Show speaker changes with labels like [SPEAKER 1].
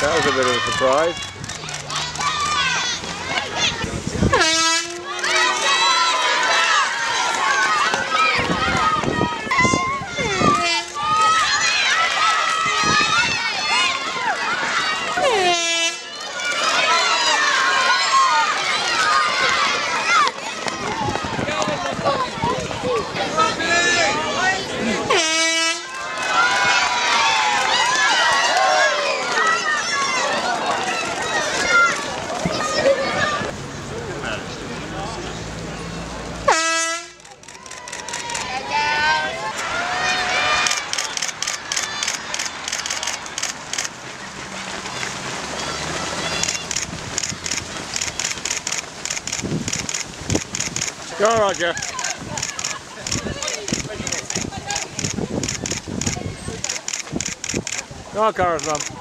[SPEAKER 1] That was a bit of a surprise. Go, Roger. Go, Caravan.